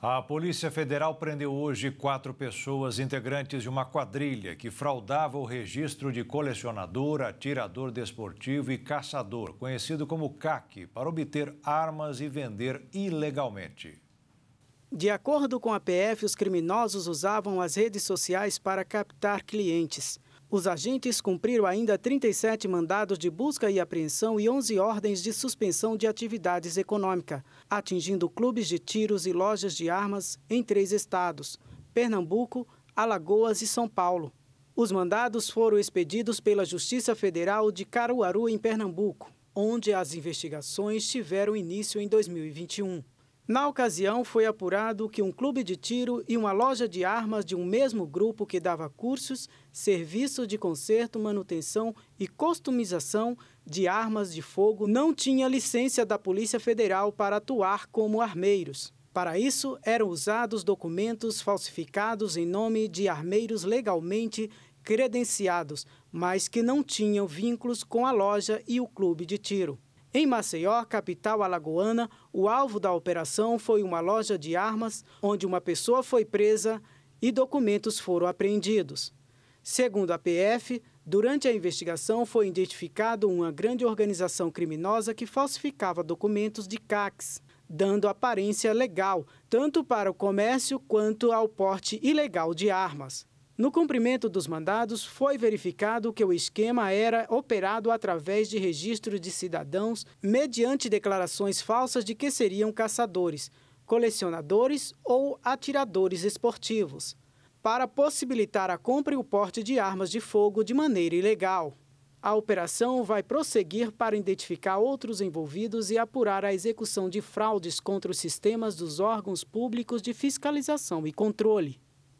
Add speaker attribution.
Speaker 1: A Polícia Federal prendeu hoje quatro pessoas integrantes de uma quadrilha que fraudava o registro de colecionador, atirador desportivo e caçador, conhecido como CAC, para obter armas e vender ilegalmente.
Speaker 2: De acordo com a PF, os criminosos usavam as redes sociais para captar clientes. Os agentes cumpriram ainda 37 mandados de busca e apreensão e 11 ordens de suspensão de atividades econômicas, atingindo clubes de tiros e lojas de armas em três estados: Pernambuco, Alagoas e São Paulo. Os mandados foram expedidos pela Justiça Federal de Caruaru, em Pernambuco, onde as investigações tiveram início em 2021. Na ocasião, foi apurado que um clube de tiro e uma loja de armas de um mesmo grupo que dava cursos, serviço de conserto, manutenção e customização de armas de fogo não tinha licença da Polícia Federal para atuar como armeiros. Para isso, eram usados documentos falsificados em nome de armeiros legalmente credenciados, mas que não tinham vínculos com a loja e o clube de tiro. Em Maceió, capital alagoana, o alvo da operação foi uma loja de armas, onde uma pessoa foi presa e documentos foram apreendidos. Segundo a PF, durante a investigação foi identificado uma grande organização criminosa que falsificava documentos de CACs, dando aparência legal tanto para o comércio quanto ao porte ilegal de armas. No cumprimento dos mandados, foi verificado que o esquema era operado através de registro de cidadãos mediante declarações falsas de que seriam caçadores, colecionadores ou atiradores esportivos, para possibilitar a compra e o porte de armas de fogo de maneira ilegal. A operação vai prosseguir para identificar outros envolvidos e apurar a execução de fraudes contra os sistemas dos órgãos públicos de fiscalização e controle.